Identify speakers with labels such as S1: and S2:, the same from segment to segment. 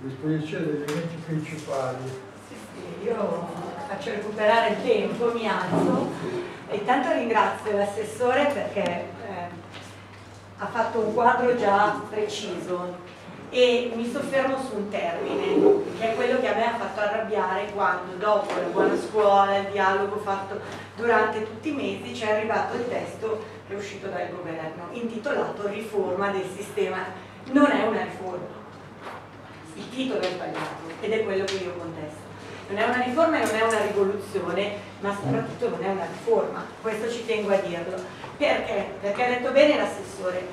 S1: disposizione degli elementi principali.
S2: Sì, sì, io faccio recuperare il tempo, mi alzo. E intanto ringrazio l'assessore perché eh, ha fatto un quadro già preciso. E mi soffermo su un termine che è quello che a me ha fatto arrabbiare quando dopo la buona scuola, il dialogo fatto durante tutti i mesi ci è arrivato il testo che è uscito dal governo intitolato riforma del sistema non è una riforma il titolo è sbagliato ed è quello che io contesto. Non è una riforma e non è una rivoluzione ma soprattutto non è una riforma. Questo ci tengo a dirlo. Perché? perché ha detto bene l'assessore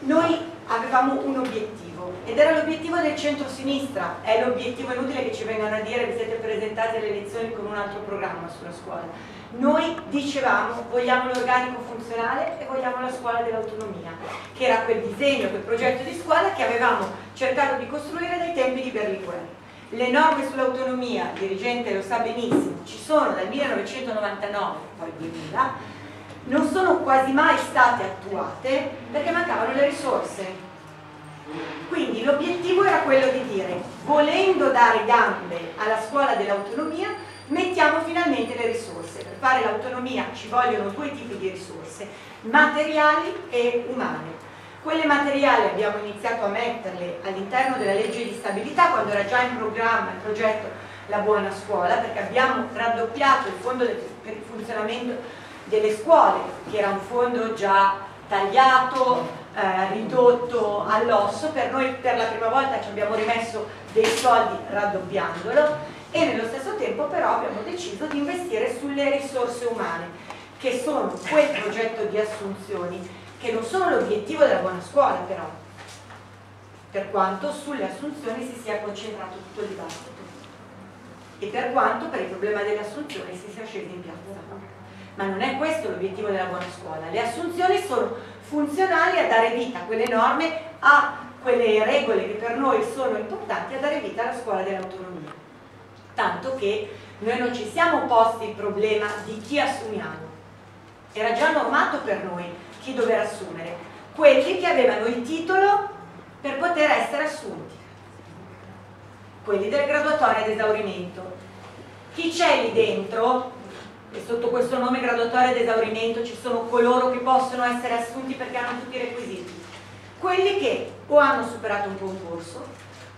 S2: noi avevamo un obiettivo ed era l'obiettivo del centro-sinistra, è l'obiettivo inutile che ci vengano a dire vi siete presentati alle elezioni con un altro programma sulla scuola. Noi dicevamo vogliamo l'organico funzionale e vogliamo la scuola dell'autonomia, che era quel disegno, quel progetto di scuola che avevamo cercato di costruire dai tempi di Berlinguer. Le norme sull'autonomia, il dirigente lo sa benissimo, ci sono dal 1999, poi 2000, non sono quasi mai state attuate perché mancavano le risorse quindi l'obiettivo era quello di dire, volendo dare gambe alla scuola dell'autonomia, mettiamo finalmente le risorse. Per fare l'autonomia ci vogliono due tipi di risorse, materiali e umane. Quelle materiali abbiamo iniziato a metterle all'interno della legge di stabilità quando era già in programma il progetto La Buona Scuola, perché abbiamo raddoppiato il fondo per il funzionamento delle scuole, che era un fondo già tagliato, eh, ridotto all'osso, per noi per la prima volta ci abbiamo rimesso dei soldi raddoppiandolo e nello stesso tempo però abbiamo deciso di investire sulle risorse umane, che sono quel progetto di assunzioni, che non sono l'obiettivo della buona scuola però, per quanto sulle assunzioni si sia concentrato tutto il dibattito e per quanto per il problema delle assunzioni si sia scesi in piazza. Ma non è questo l'obiettivo della buona scuola, le assunzioni sono funzionali a dare vita a quelle norme, a quelle regole che per noi sono importanti, a dare vita alla scuola dell'autonomia. Tanto che noi non ci siamo posti il problema di chi assumiamo. Era già normato per noi chi dover assumere. Quelli che avevano il titolo per poter essere assunti. Quelli delle graduatorie ad esaurimento. Chi c'è lì dentro e sotto questo nome graduatoria ed esaurimento ci sono coloro che possono essere assunti perché hanno tutti i requisiti. Quelli che o hanno superato un concorso,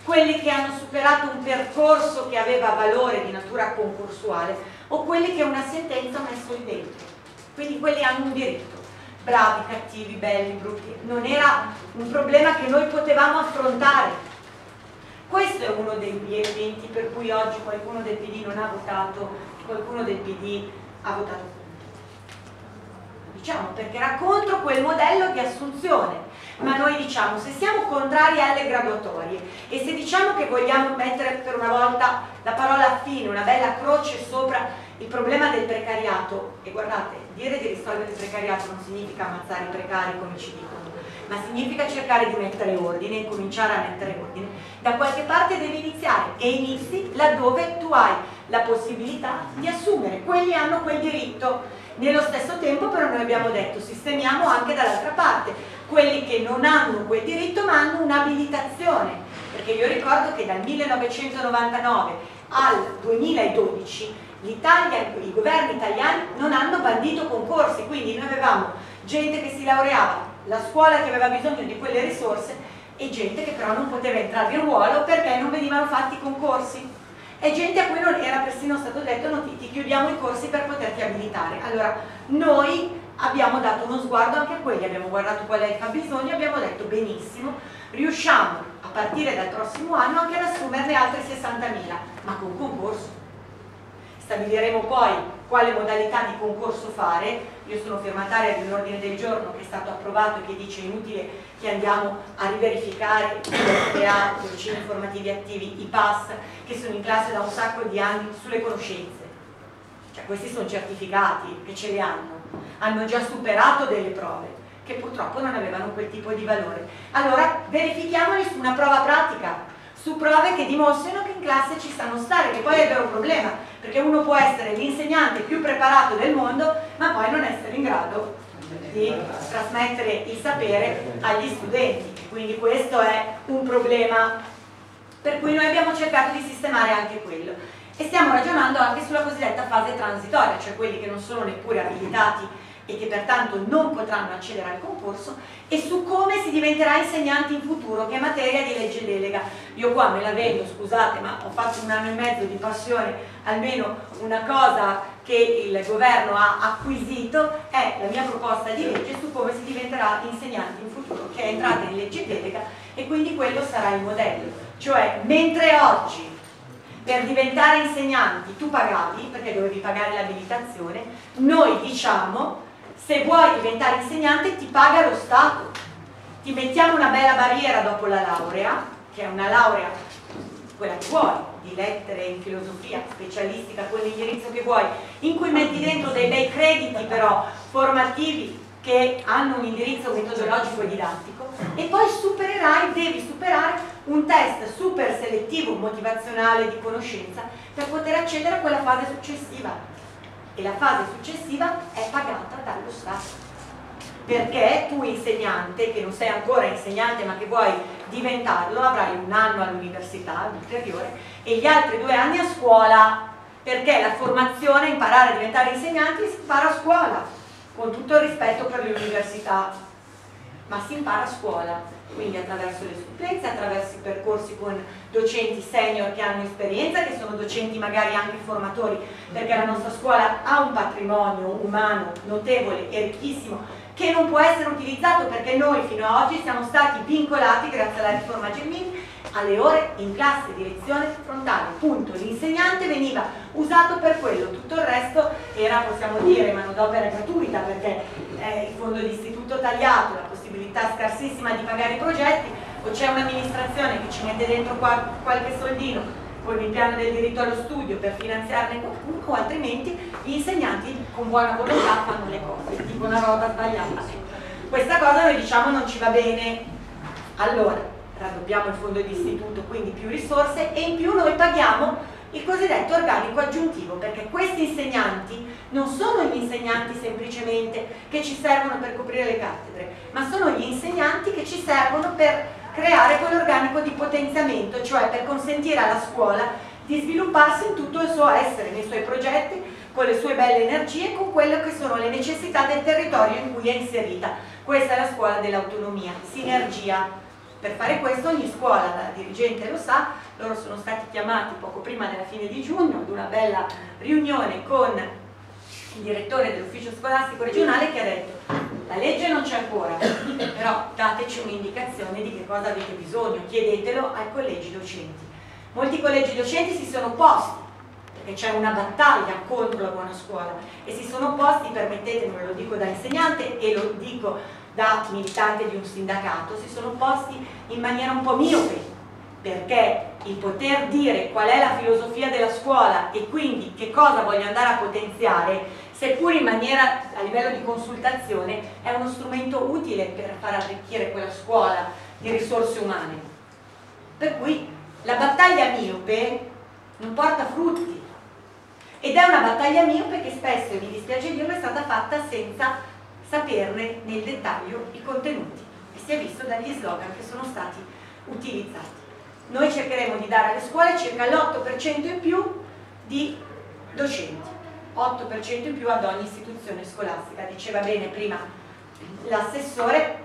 S2: quelli che hanno superato un percorso che aveva valore di natura concorsuale o quelli che una sentenza ha messo lì dentro. Quindi quelli hanno un diritto. Bravi, cattivi, belli, brutti. Non era un problema che noi potevamo affrontare. Questo è uno degli elementi per cui oggi qualcuno del PD non ha votato, qualcuno del PD ha votato contro. Diciamo perché era contro quel modello di assunzione. Ma noi diciamo, se siamo contrari alle graduatorie e se diciamo che vogliamo mettere per una volta la parola fine, una bella croce sopra il problema del precariato, e guardate, dire di risolvere il precariato non significa ammazzare i precari come ci dicono, ma significa cercare di mettere ordine, cominciare a mettere ordine, da qualche parte devi iniziare e inizi laddove tu hai la possibilità di assumere, quelli hanno quel diritto. Nello stesso tempo però noi abbiamo detto sistemiamo anche dall'altra parte, quelli che non hanno quel diritto ma hanno un'abilitazione, perché io ricordo che dal 1999 al 2012 l'Italia, i governi italiani non hanno bandito concorsi, quindi noi avevamo gente che si laureava, la scuola che aveva bisogno di quelle risorse e gente che però non poteva entrare in ruolo perché non venivano fatti i concorsi e gente a cui non era persino stato detto no, ti, chiudiamo i corsi per poterti abilitare. Allora, noi abbiamo dato uno sguardo anche a quelli, abbiamo guardato qual è il fabbisogno abbiamo detto benissimo, riusciamo a partire dal prossimo anno anche ad assumerne altre 60.000, ma con concorso. Stabiliremo poi quale modalità di concorso fare, io sono firmataria di un ordine del giorno che è stato approvato e che dice inutile che andiamo a riverificare i PA, informativi attivi, i PAS, che sono in classe da un sacco di anni sulle conoscenze. Cioè questi sono certificati che ce li hanno, hanno già superato delle prove che purtroppo non avevano quel tipo di valore. Allora verifichiamoli su una prova pratica, su prove che dimostrino che in classe ci sanno stare, che poi è il vero problema, perché uno può essere l'insegnante più preparato del mondo, ma poi non essere in grado di trasmettere il sapere agli studenti. Quindi questo è un problema Per cui noi abbiamo cercato di sistemare anche quello. E stiamo ragionando anche sulla cosiddetta fase transitoria, cioè quelli che non sono neppure abilitati e che pertanto non potranno accedere al concorso e su come si diventerà insegnanti in futuro, che è materia di legge delega. Io qua me la vedo, scusate, ma ho fatto un anno e mezzo di passione, almeno una cosa che il governo ha acquisito è la mia proposta di legge su come si diventerà insegnanti in futuro, che è entrata in legge delega e quindi quello sarà il modello. Cioè, mentre oggi per diventare insegnanti tu pagavi, perché dovevi pagare l'abilitazione, noi diciamo se vuoi diventare insegnante ti paga lo Stato. Ti mettiamo una bella barriera dopo la laurea, che è una laurea, quella che vuoi, di lettere in filosofia, specialistica, con l'indirizzo che vuoi, in cui metti dentro dei bei crediti però formativi che hanno un indirizzo metodologico e didattico e poi supererai, devi superare un test super selettivo motivazionale di conoscenza per poter accedere a quella fase successiva e la fase successiva è pagata dallo Stato. Perché tu insegnante, che non sei ancora insegnante ma che vuoi diventarlo, avrai un anno all'università ulteriore e gli altri due anni a scuola, perché la formazione, imparare a diventare insegnanti, si impara a scuola, con tutto il rispetto per le università, ma si impara a scuola quindi attraverso le supplenze, attraverso i percorsi con docenti senior che hanno esperienza, che sono docenti magari anche formatori, perché la nostra scuola ha un patrimonio umano notevole e ricchissimo che non può essere utilizzato perché noi fino ad oggi siamo stati vincolati, grazie alla riforma Gelmini, alle ore in classe di lezione frontale, punto. L'insegnante veniva usato per quello, tutto il resto era, possiamo dire, manodopera gratuita perché eh, il fondo di istituto tagliato, la possibilità scarsissima di pagare i progetti, o c'è un'amministrazione che ci mette dentro qua, qualche soldino con il piano del diritto allo studio per finanziarne qualcuno, o altrimenti gli insegnanti con buona volontà fanno le cose, tipo una roba sbagliata. Questa cosa noi diciamo non ci va bene. Allora, raddoppiamo il fondo di istituto, quindi più risorse e in più noi paghiamo il cosiddetto organico aggiuntivo, perché questi insegnanti non sono gli insegnanti semplicemente che ci servono per coprire le cattedre, ma sono gli insegnanti che ci servono per creare quell'organico di potenziamento, cioè per consentire alla scuola di svilupparsi in tutto il suo essere, nei suoi progetti, con le sue belle energie, con quelle che sono le necessità del territorio in cui è inserita. Questa è la scuola dell'autonomia, sinergia per fare questo ogni scuola, la dirigente lo sa, loro sono stati chiamati poco prima della fine di giugno ad una bella riunione con il direttore dell'ufficio scolastico regionale che ha detto la legge non c'è ancora, però dateci un'indicazione di che cosa avete bisogno, chiedetelo ai collegi docenti. Molti collegi docenti si sono opposti, perché c'è una battaglia contro la buona scuola, e si sono opposti, permettetemi, lo dico da insegnante e lo dico da militante di un sindacato si sono posti in maniera un po' miope perché il poter dire qual è la filosofia della scuola e quindi che cosa voglio andare a potenziare, seppur in maniera a livello di consultazione, è uno strumento utile per far arricchire quella scuola di risorse umane. Per cui la battaglia miope non porta frutti ed è una battaglia miope che spesso, mi dispiace dirlo, è stata fatta senza saperne nel dettaglio i contenuti e si è visto dagli slogan che sono stati utilizzati. Noi cercheremo di dare alle scuole circa l'8% in più di docenti, 8% in più ad ogni istituzione scolastica, diceva bene prima l'assessore,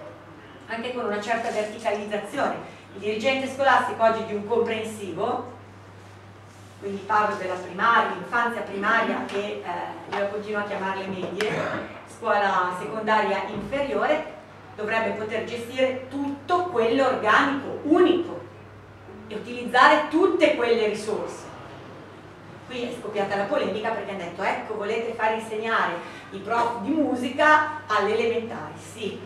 S2: anche con una certa verticalizzazione. Il dirigente scolastico oggi di un comprensivo, quindi parlo della primaria, infanzia primaria e eh, io continuo a chiamarle medie, scuola secondaria inferiore dovrebbe poter gestire tutto quello organico, unico e utilizzare tutte quelle risorse. Qui è scoppiata la polemica perché hanno detto ecco volete far insegnare i prof di musica alle elementari, sì,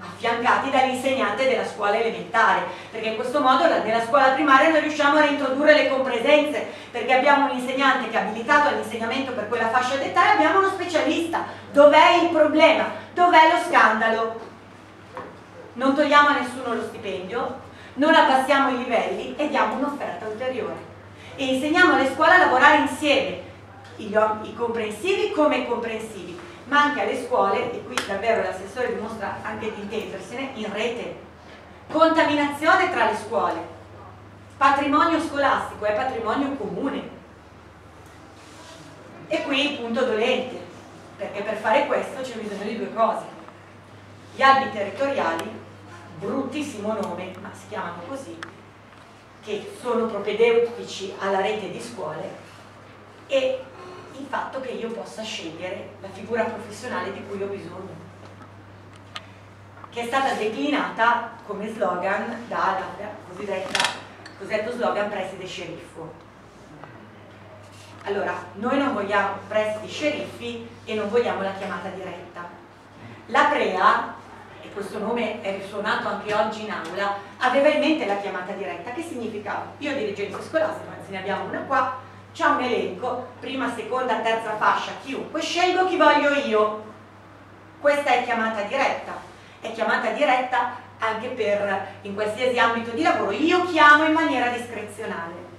S2: affiancati dall'insegnante della scuola elementare, perché in questo modo nella scuola primaria noi riusciamo a reintrodurre le compresenze, perché abbiamo un insegnante che è abilitato all'insegnamento per quella fascia d'età e abbiamo uno specialista. Dov'è il problema? Dov'è lo scandalo? Non togliamo a nessuno lo stipendio, non abbassiamo i livelli e diamo un'offerta ulteriore. E insegniamo alle scuole a lavorare insieme, i comprensivi come i comprensivi, ma anche alle scuole, e qui davvero l'assessore dimostra anche di intendersene, in rete. Contaminazione tra le scuole. patrimonio scolastico è patrimonio comune. E qui il punto dolente, perché per fare questo c'è bisogno di due cose. Gli albi territoriali, bruttissimo nome, ma si chiamano così, che sono propedeutici alla rete di scuole e il fatto che io possa scegliere la figura professionale di cui ho bisogno, che è stata declinata come slogan dalla cosiddetto slogan preside sceriffo. Allora, noi non vogliamo presidi sceriffi e non vogliamo la chiamata diretta. La PREA, questo nome è risuonato anche oggi in aula, aveva in mente la chiamata diretta, che significava, io dirigente scolastico, anzi ne abbiamo una qua, c'è un elenco, prima, seconda, terza fascia, chiunque, scelgo chi voglio io. Questa è chiamata diretta, è chiamata diretta anche per, in qualsiasi ambito di lavoro, io chiamo in maniera discrezionale.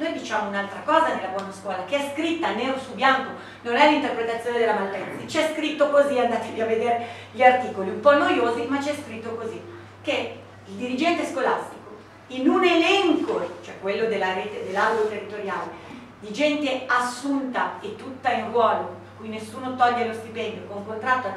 S2: Noi diciamo un'altra cosa nella buona scuola, che è scritta nero su bianco, non è l'interpretazione della Malpezzi, c'è scritto così, andatevi a vedere gli articoli, un po' noiosi, ma c'è scritto così, che il dirigente scolastico in un elenco, cioè quello della rete, dell'albo territoriale, di gente assunta e tutta in ruolo, cui nessuno toglie lo stipendio, con contratto